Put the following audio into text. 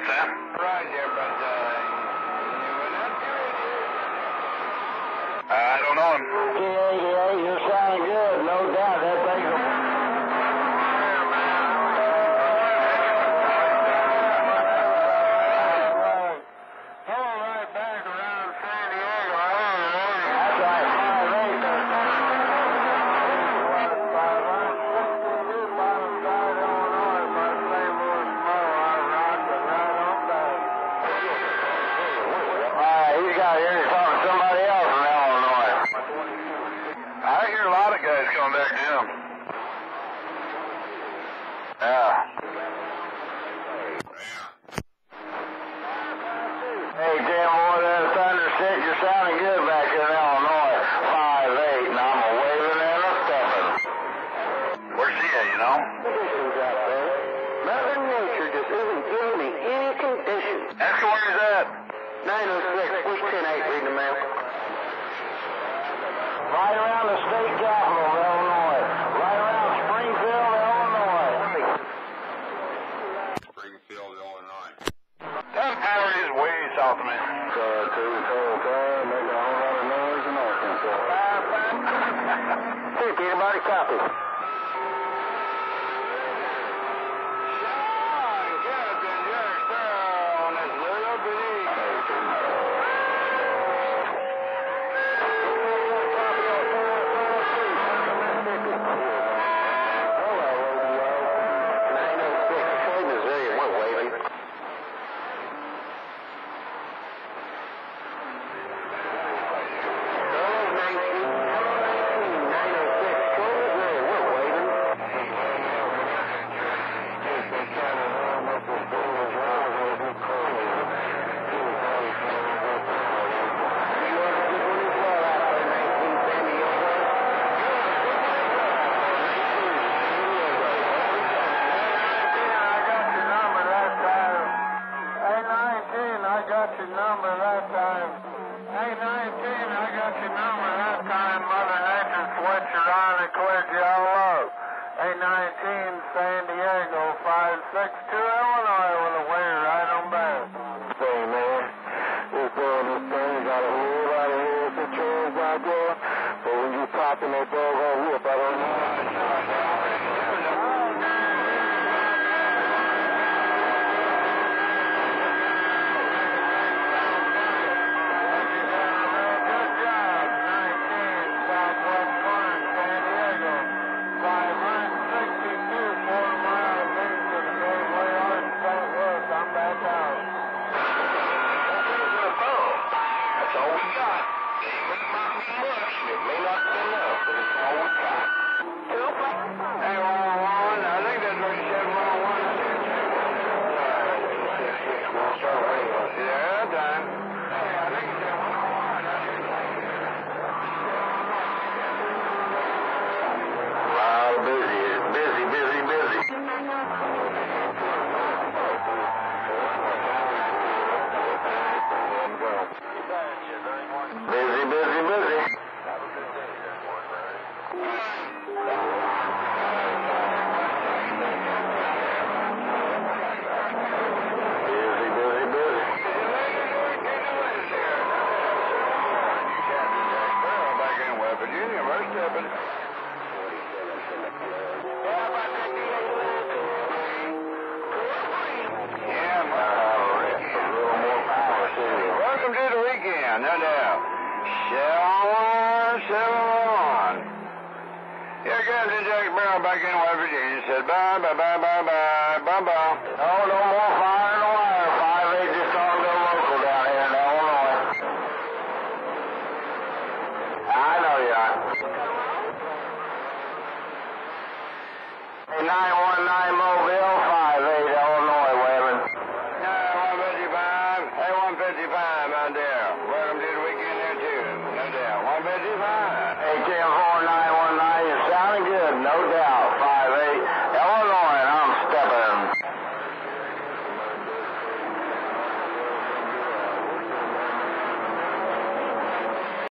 What's that? Roger, but uh, you went up to I don't know him. T88, you're Yeah. Hey, Jim, boy, that thunder stick, you're sounding good back in Illinois. Five eight, and I'm a waving and a stepping. Where's he at, you know? Conditions out there. Mother Nature just isn't giving me any conditions. Ask where he's at. 906, push 10 8, read the map. Right around the state capital of Illinois. Right around Springfield, Illinois. Springfield, Illinois. That power is way five, making a whole lot of noise in Arkansas. Copy. Got your number that time. Hey, 19, I got your number that time. Mother Nature switched it on and cleared you all up. Hey, 19, San Diego, 562, Illinois with a wire right on back. Say, man, this boy, this thing you got a whole lot of air controls out there, but when you pop in that doggone whip, I don't know. It may not be much, it may not be enough, but it's all doubt. Seven, seven. Here Captain Jack Barrow back in West Virginia said bye, bye, bye, bye, bye, bye, bye. No, no more fire in the wire. Five eight just on the local down here in Illinois. I know you are. Hey, 919 Mobile, five eight Illinois, Wayman. Yeah, 155. Hey, 155 out there. Welcome